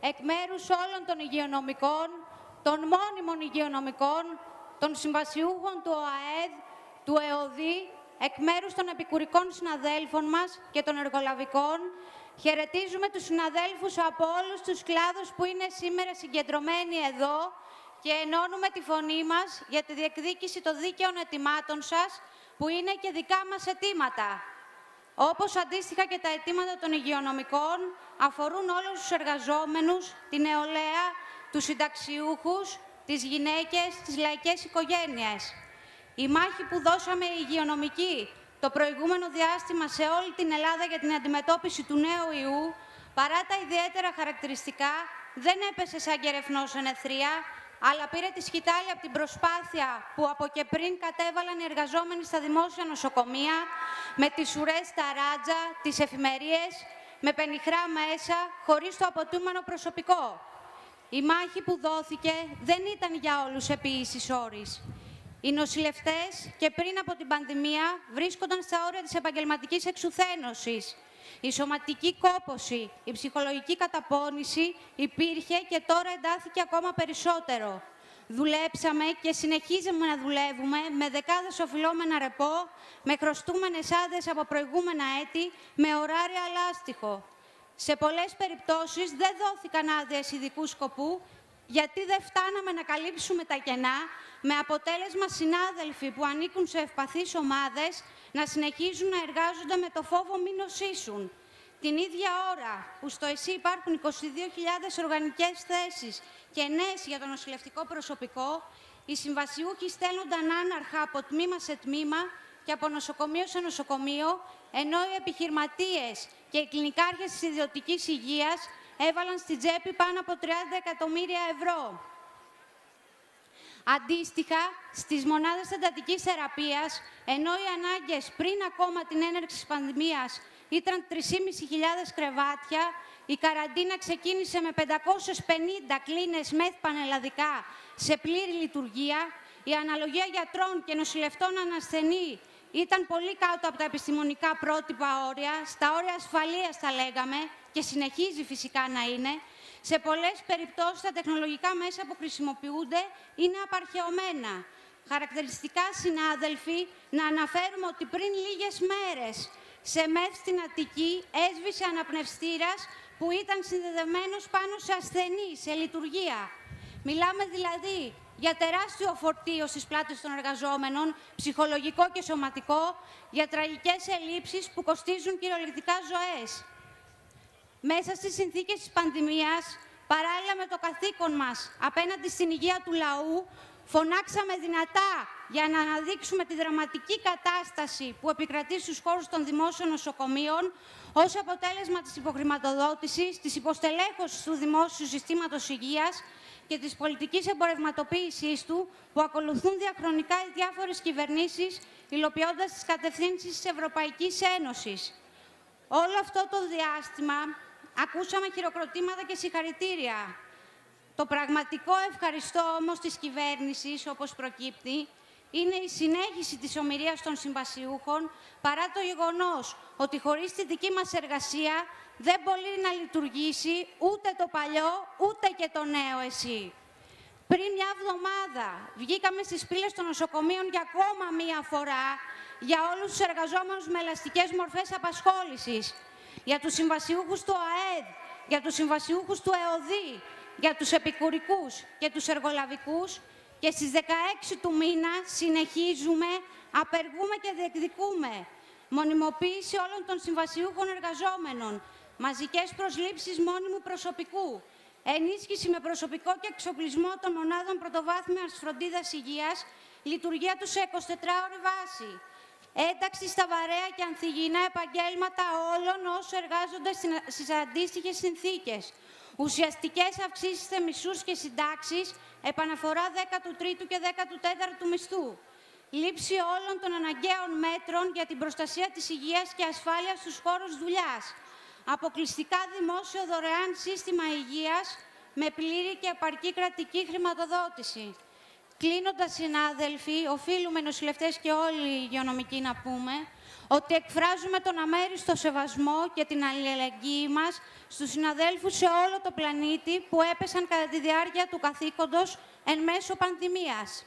εκ μέρους όλων των υγειονομικών, των μόνιμων υγειονομικών, των συμβασιούχων του ΟΑΕΔ, του ΕΟΔΗ, εκ μέρους των επικουρικών συναδέλφων μας και των εργολαβικών, χαιρετίζουμε τους συναδέλφους από όλους τους κλάδους που είναι σήμερα συγκεντρωμένοι εδώ και ενώνουμε τη φωνή μας για τη διεκδίκηση των δίκαιων αιτημάτων σας, που είναι και δικά μας αιτήματα. Όπως αντίστοιχα και τα αιτήματα των υγειονομικών, αφορούν όλους τους εργαζόμενους, την νεολαία, τους συνταξιούχους, τις γυναίκες, τις λαϊκές οικογένειες. Η μάχη που δώσαμε οι υγειονομικοί το προηγούμενο διάστημα σε όλη την Ελλάδα για την αντιμετώπιση του νέου ιού, παρά τα ιδιαίτερα χαρακτηριστικά, δεν έπεσε σαν κερεφνό σε νεθρία, αλλά πήρε τη σκητάλη από την προσπάθεια που από και πριν κατέβαλαν οι εργαζόμενοι στα δημόσια νοσοκομεία, με τις ουρές στα ράτζα, τις εφημερίες, με πενιχρά μέσα, χωρίς το αποτούμενο προσωπικό. Η μάχη που δόθηκε δεν ήταν για όλους επί ίσης όρης. Οι νοσηλευτές και πριν από την πανδημία βρίσκονταν στα όρια της επαγγελματικής εξουθένωσης. Η σωματική κόποση, η ψυχολογική καταπώνηση υπήρχε και τώρα εντάθηκε ακόμα περισσότερο. Δουλέψαμε και συνεχίζουμε να δουλεύουμε με δεκάδες οφειλόμενα ρεπό, με χρωστούμενες άδειες από προηγούμενα έτη, με ωράρια λάστιχο. Σε πολλές περιπτώσεις δεν δόθηκαν άδειες ειδικού σκοπού, γιατί δεν φτάναμε να καλύψουμε τα κενά, με αποτέλεσμα συνάδελφοι που ανήκουν σε ευπαθείς ομάδες να συνεχίζουν να εργάζονται με το φόβο μην νοσήσουν. Την ίδια ώρα που στο ΕΣΥ υπάρχουν 22.000 οργανικές θέσεις και νέες για το νοσηλευτικό προσωπικό, οι συμβασιούχοι στέλνονταν άναρχα από τμήμα σε τμήμα και από νοσοκομείο σε νοσοκομείο, ενώ οι επιχειρηματίες και οι κλινικάρχες της ιδιωτικής υγείας έβαλαν στην τσέπη πάνω από 30 εκατομμύρια ευρώ. Αντίστοιχα, στις μονάδες εντατικής θεραπείας, ενώ οι ανάγκες πριν ακόμα την έναρξη της πανδημίας ήταν 3.500 κρεβάτια, η καραντίνα ξεκίνησε με 550 κλίνες μεθ πανελλαδικά σε πλήρη λειτουργία, η αναλογία γιατρών και νοσηλευτών ανασθενή ήταν πολύ κάτω από τα επιστημονικά πρότυπα όρια, στα όρια ασφαλείας τα λέγαμε και συνεχίζει φυσικά να είναι, σε πολλές περιπτώσεις τα τεχνολογικά μέσα που χρησιμοποιούνται είναι απαρχαιωμένα. Χαρακτηριστικά, συνάδελφοι, να αναφέρουμε ότι πριν λίγες μέρες σε ΜΕΘ στην Αττική έσβησε αναπνευστήρας που ήταν συνδεδεμένος πάνω σε ασθενή, σε λειτουργία. Μιλάμε δηλαδή για τεράστιο φορτίο στις πλάτες των εργαζόμενων, ψυχολογικό και σωματικό, για τραγικές ελλείψεις που κοστίζουν κυριολεκτικά ζωές. Μέσα στις συνθήκες της πανδημίας, παράλληλα με το καθήκον μας απέναντι στην υγεία του λαού, φωνάξαμε δυνατά για να αναδείξουμε τη δραματική κατάσταση που επικρατεί στους χώρους των δημόσιων νοσοκομείων ως αποτέλεσμα της υποχρηματοδότησης, της υποστελέχωσης του δημόσιου συστήματος υγείας και της πολιτικής εμπορευματοποίησής του που ακολουθούν διαχρονικά οι διάφορες κυβερνήσεις υλοποιώντας τις κατευθύνσεις της Ευρωπαϊκής Ένωσης. Όλο αυτό το διάστημα ακούσαμε χειροκροτήματα και συγχαρητήρια. Το πραγματικό ευχαριστώ όμως της κυβέρνησης, όπως προκύπτει, είναι η συνέχιση της ομοιρίας των συμβασιούχων, παρά το γεγονός ότι χωρίς τη δική μας εργασία δεν μπορεί να λειτουργήσει ούτε το παλιό, ούτε και το νέο εσύ. Πριν μια εβδομάδα βγήκαμε στις πύλες των νοσοκομείων για ακόμα μία φορά για όλους τους εργαζόμενους με ελαστικές μορφές απασχόλησης, για τους συμβασιούχους του ΑΕΔ, για τους συμβασιούχους του ΕΟΔΗ, για τους επικουρικούς και τους εργολαβικούς και στις 16 του μήνα συνεχίζουμε, απεργούμε και διεκδικούμε μονιμοποίηση όλων των συμβασιούχων εργαζόμενων, μαζικές προσλήψεις μόνιμου προσωπικού, ενίσχυση με προσωπικό και εξοπλισμό των μονάδων πρωτοβάθμιας φροντίδας υγείας, λειτουργία τους σε 24ωρη βάση, ένταξη στα βαρέα και ανθυγιεινά επαγγέλματα όλων όσων εργάζονται στις αντίστοιχες συνθήκες, ουσιαστικές αυξήσεις σε μισούς και συντάξεις, επαναφορά 13ου και 14ου μισθού, λήψη όλων των αναγκαίων μέτρων για την προστασία της υγείας και ασφάλειας στους χώρους δουλειάς, αποκλειστικά δημόσιο δωρεάν σύστημα υγείας με πλήρη και επαρκή κρατική χρηματοδότηση. Κλείνοντας, συνάδελφοι, οφείλουμε νοσηλευτές και όλοι οι υγειονομικοί να πούμε ότι εκφράζουμε τον αμέριστο σεβασμό και την αλληλεγγύη μας στους συναδέλφους σε όλο το πλανήτη που έπεσαν κατά τη διάρκεια του καθήκοντος εν μέσω πανδημίας.